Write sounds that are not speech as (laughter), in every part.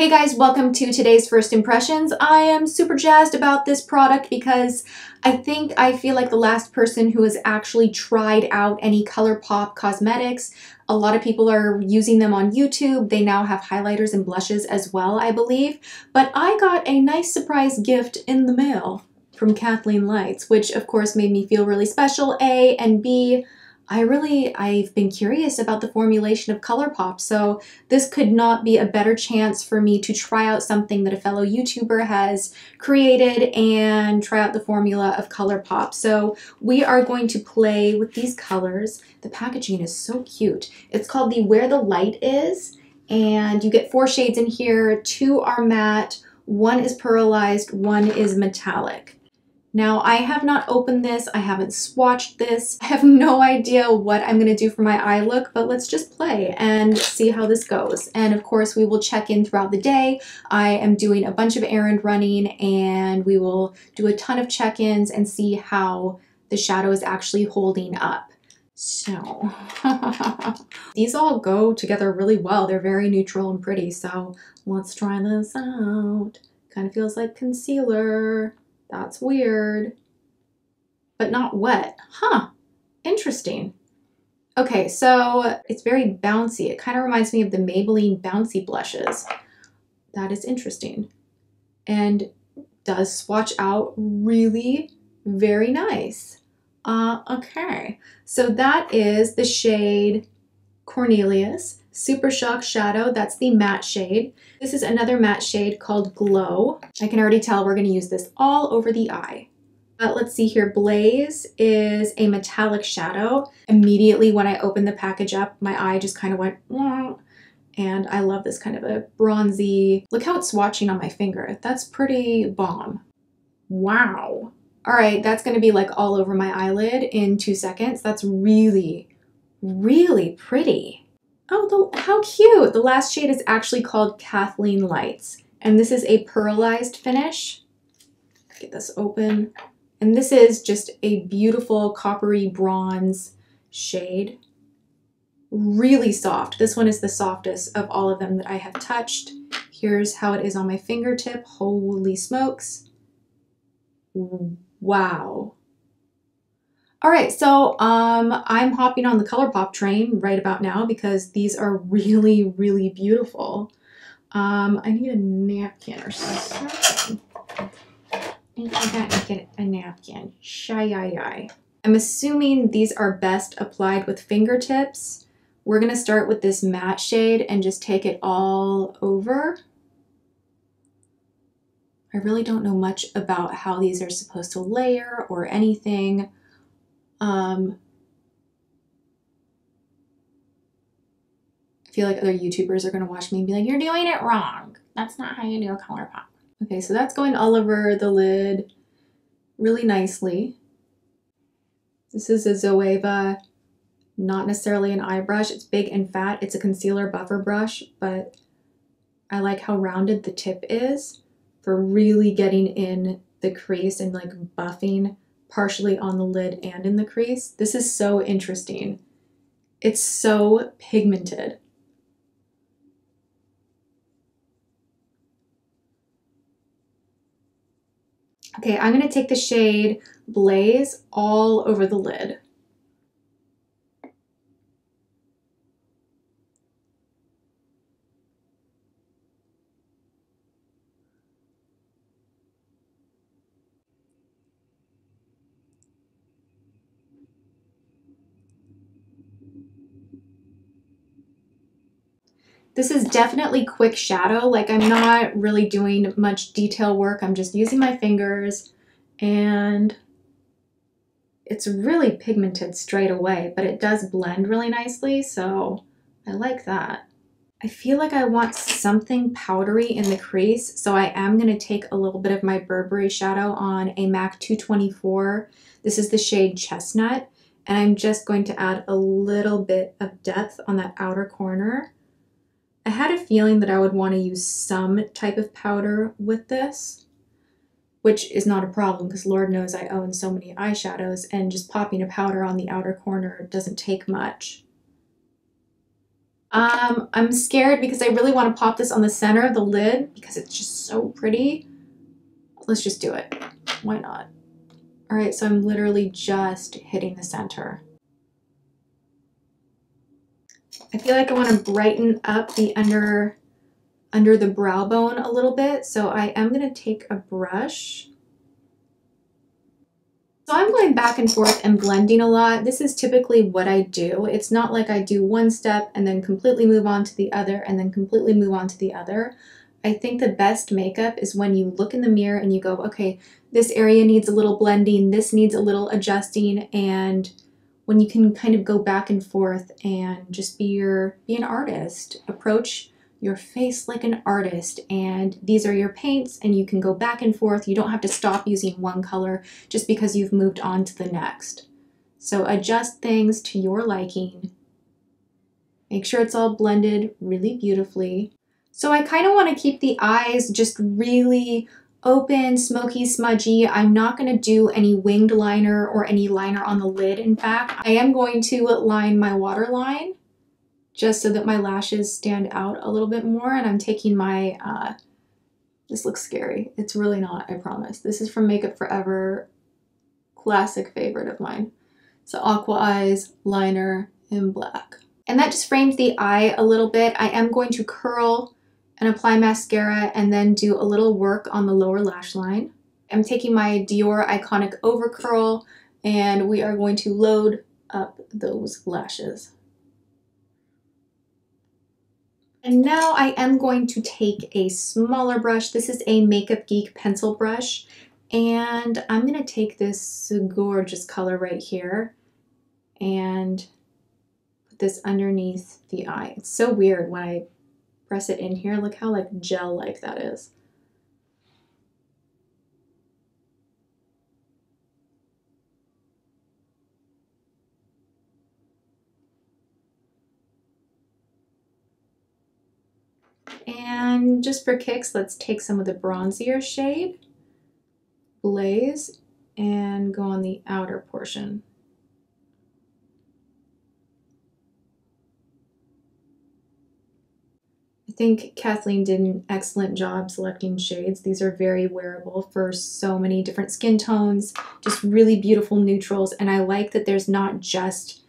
Hey guys, welcome to today's first impressions. I am super jazzed about this product because I think I feel like the last person who has actually tried out any ColourPop cosmetics. A lot of people are using them on YouTube. They now have highlighters and blushes as well, I believe. But I got a nice surprise gift in the mail from Kathleen Lights, which of course made me feel really special, A, and B, I really, I've been curious about the formulation of ColourPop, so this could not be a better chance for me to try out something that a fellow YouTuber has created and try out the formula of ColourPop. So we are going to play with these colors. The packaging is so cute. It's called the Where the Light Is, and you get four shades in here. Two are matte, one is pearlized, one is metallic. Now, I have not opened this, I haven't swatched this, (laughs) I have no idea what I'm going to do for my eye look, but let's just play and see how this goes. And of course, we will check in throughout the day. I am doing a bunch of errand running and we will do a ton of check-ins and see how the shadow is actually holding up. So, (laughs) these all go together really well. They're very neutral and pretty, so let's try this out. Kind of feels like concealer. That's weird. But not wet. Huh. Interesting. Okay, so it's very bouncy. It kind of reminds me of the Maybelline Bouncy Blushes. That is interesting. And does swatch out really very nice. Uh, okay, so that is the shade Cornelius. Super Shock Shadow, that's the matte shade. This is another matte shade called Glow. I can already tell we're gonna use this all over the eye. But let's see here, Blaze is a metallic shadow. Immediately when I opened the package up, my eye just kind of went, Wah. and I love this kind of a bronzy, look how it's swatching on my finger. That's pretty bomb. Wow. All right, that's gonna be like all over my eyelid in two seconds. That's really, really pretty. Oh, the, how cute. The last shade is actually called Kathleen Lights. And this is a pearlized finish. Get this open. And this is just a beautiful coppery bronze shade. Really soft. This one is the softest of all of them that I have touched. Here's how it is on my fingertip. Holy smokes. Wow. All right, so um, I'm hopping on the ColourPop train right about now because these are really, really beautiful. Um, I need a napkin or something. I got to get a napkin. Shy, I'm assuming these are best applied with fingertips. We're going to start with this matte shade and just take it all over. I really don't know much about how these are supposed to layer or anything. Um, I feel like other YouTubers are going to watch me and be like, you're doing it wrong. That's not how you do a ColourPop. Okay, so that's going all over the lid really nicely. This is a Zoeva, not necessarily an eye brush. It's big and fat. It's a concealer buffer brush, but I like how rounded the tip is for really getting in the crease and like buffing partially on the lid and in the crease. This is so interesting. It's so pigmented. Okay, I'm going to take the shade Blaze all over the lid. This is definitely quick shadow. Like I'm not really doing much detail work. I'm just using my fingers and it's really pigmented straight away, but it does blend really nicely. So I like that. I feel like I want something powdery in the crease, so I am going to take a little bit of my Burberry shadow on a MAC 224. This is the shade Chestnut, and I'm just going to add a little bit of depth on that outer corner. I had a feeling that I would want to use some type of powder with this, which is not a problem because Lord knows I own so many eyeshadows and just popping a powder on the outer corner doesn't take much. Um, I'm scared because I really want to pop this on the center of the lid because it's just so pretty. Let's just do it. Why not? All right, so I'm literally just hitting the center. I feel like I want to brighten up the under under the brow bone a little bit. So I am going to take a brush. So I'm going back and forth and blending a lot. This is typically what I do. It's not like I do one step and then completely move on to the other and then completely move on to the other. I think the best makeup is when you look in the mirror and you go, okay, this area needs a little blending, this needs a little adjusting, and when you can kind of go back and forth and just be your be an artist. Approach your face like an artist and these are your paints and you can go back and forth. You don't have to stop using one color just because you've moved on to the next. So adjust things to your liking. Make sure it's all blended really beautifully. So I kind of want to keep the eyes just really open, smoky, smudgy. I'm not going to do any winged liner or any liner on the lid. In fact, I am going to line my waterline just so that my lashes stand out a little bit more. And I'm taking my, uh, this looks scary. It's really not, I promise. This is from Makeup Forever, classic favorite of mine. So Aqua Eyes liner in black. And that just frames the eye a little bit. I am going to curl and apply mascara and then do a little work on the lower lash line. I'm taking my Dior Iconic Over Curl and we are going to load up those lashes. And now I am going to take a smaller brush. This is a Makeup Geek pencil brush. And I'm going to take this gorgeous color right here and put this underneath the eye. It's so weird when I press it in here. Look how like gel-like that is. And just for kicks, let's take some of the bronzier shade, Blaze, and go on the outer portion. Think Kathleen did an excellent job selecting shades. These are very wearable for so many different skin tones, just really beautiful neutrals. And I like that there's not just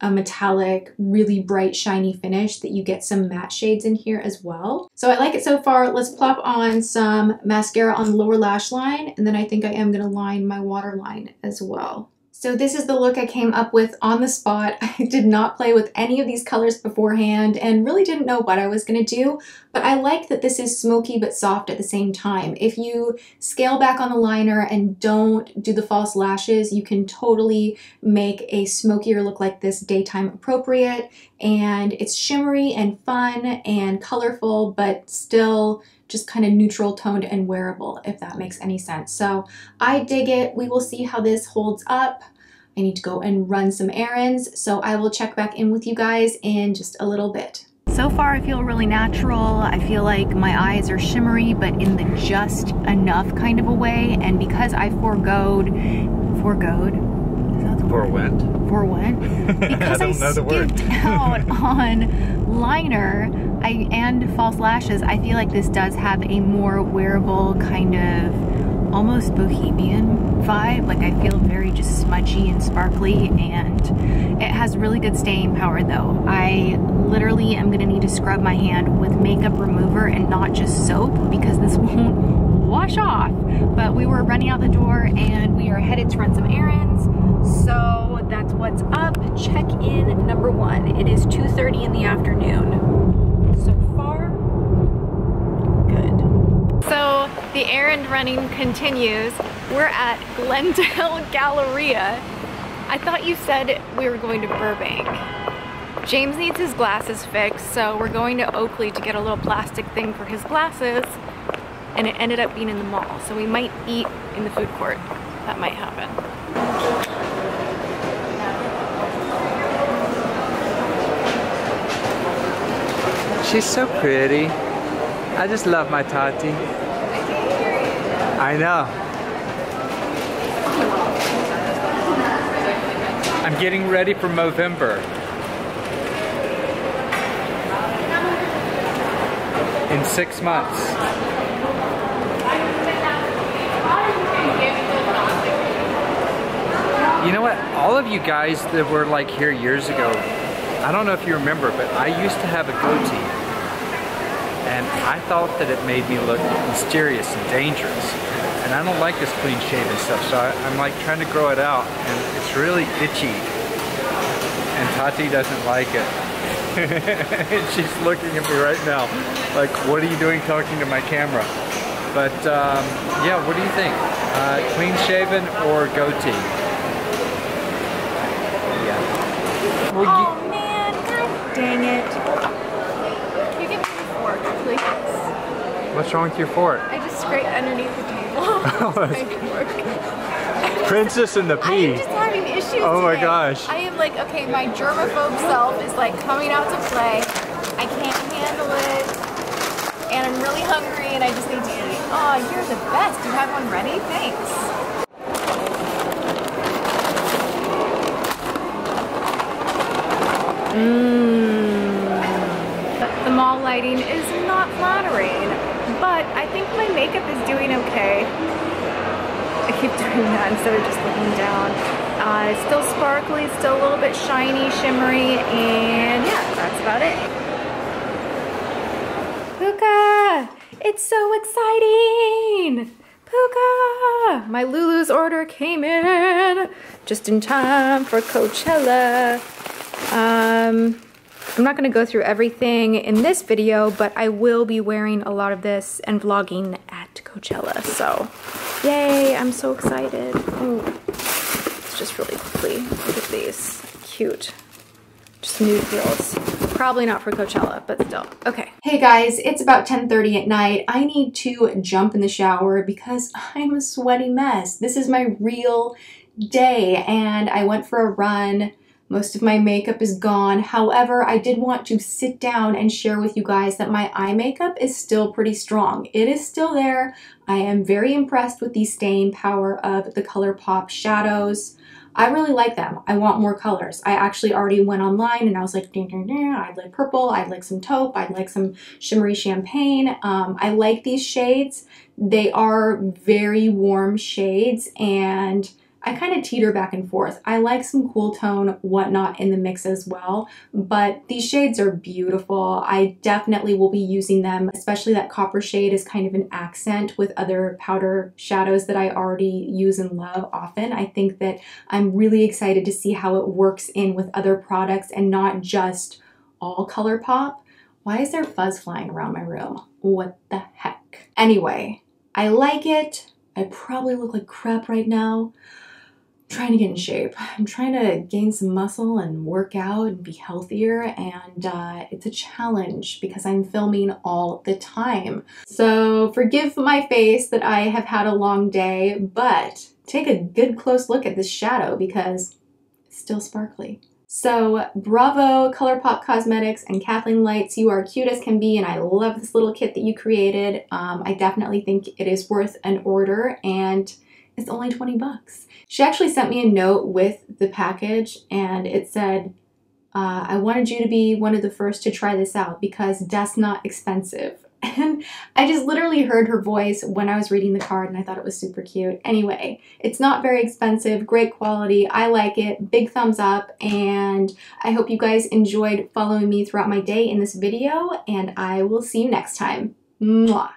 a metallic, really bright, shiny finish, that you get some matte shades in here as well. So I like it so far. Let's plop on some mascara on the lower lash line, and then I think I am gonna line my waterline as well. So this is the look I came up with on the spot. (laughs) I did not play with any of these colors beforehand and really didn't know what I was going to do, but I like that this is smoky but soft at the same time. If you scale back on the liner and don't do the false lashes, you can totally make a smokier look like this daytime appropriate and it's shimmery and fun and colorful but still just kind of neutral toned and wearable, if that makes any sense. So I dig it. We will see how this holds up. I need to go and run some errands, so I will check back in with you guys in just a little bit. So far I feel really natural. I feel like my eyes are shimmery, but in the just enough kind of a way. And because I foregoed, foregoed, Forewent. Forewent. (laughs) Because I, I skipped out (laughs) on liner, I and false lashes, I feel like this does have a more wearable kind of almost bohemian vibe. Like I feel very just smudgy and sparkly and it has really good staying power though. I literally am gonna need to scrub my hand with makeup remover and not just soap because this (laughs) won't wash off. But we were running out the door and we are headed to run some errands. So that's what's up. Check in number one. It is 2.30 in the afternoon. So far, good. So the errand running continues. We're at Glendale (laughs) Galleria. I thought you said we were going to Burbank. James needs his glasses fixed, so we're going to Oakley to get a little plastic thing for his glasses, and it ended up being in the mall, so we might eat in the food court. That might happen. She's so pretty. I just love my Tati. I know. I'm getting ready for Movember. in six months. You know what? All of you guys that were like here years ago, I don't know if you remember, but I used to have a goatee. And I thought that it made me look mysterious and dangerous. And I don't like this clean shaven stuff, so I, am like trying to grow it out, and it's really itchy. And Tati doesn't like it. (laughs) She's looking at me right now, like, what are you doing talking to my camera? But um, yeah, what do you think? Uh, clean shaven or goatee? Well, oh man, god dang it. Can you give me the fork, please? What's wrong with your fork? I just scraped underneath the table. (laughs) (laughs) Princess and the pea. I'm just having issues Oh my today. gosh. I am like, okay, my germaphobe self is like coming out to play. I can't handle it. And I'm really hungry and I just need to eat. Oh, you're the best. You have one ready? Thanks. Mmm. The mall lighting is think my makeup is doing okay. I keep (laughs) doing that instead of just looking down. Uh, still sparkly, still a little bit shiny, shimmery, and yeah, that's about it. Puka! It's so exciting! Puka! My Lulu's order came in just in time for Coachella. Um, I'm not going to go through everything in this video, but I will be wearing a lot of this and vlogging at Coachella. So, yay, I'm so excited. Oh, it's just really quickly. Look at these. Cute. Just nude heels. Probably not for Coachella, but still. Okay. Hey guys, it's about 10.30 at night. I need to jump in the shower because I'm a sweaty mess. This is my real day and I went for a run most of my makeup is gone. However, I did want to sit down and share with you guys that my eye makeup is still pretty strong. It is still there. I am very impressed with the staying power of the ColourPop shadows. I really like them. I want more colors. I actually already went online and I was like, ding, ding, ding. I'd like purple, I'd like some taupe, I'd like some shimmery champagne. Um, I like these shades. They are very warm shades and I kind of teeter back and forth. I like some cool tone whatnot in the mix as well, but these shades are beautiful. I definitely will be using them, especially that copper shade is kind of an accent with other powder shadows that I already use and love often. I think that I'm really excited to see how it works in with other products and not just all ColourPop. Why is there fuzz flying around my room? What the heck? Anyway, I like it. I probably look like crap right now trying to get in shape. I'm trying to gain some muscle and work out and be healthier, and uh, it's a challenge because I'm filming all the time. So forgive my face that I have had a long day, but take a good close look at this shadow because it's still sparkly. So bravo ColourPop Cosmetics and Kathleen Lights, you are cute as can be and I love this little kit that you created. Um, I definitely think it is worth an order and it's only 20 bucks. She actually sent me a note with the package and it said, uh, I wanted you to be one of the first to try this out because that's not expensive. (laughs) And I just literally heard her voice when I was reading the card and I thought it was super cute. Anyway, it's not very expensive, great quality. I like it. Big thumbs up. And I hope you guys enjoyed following me throughout my day in this video. And I will see you next time. Mwah.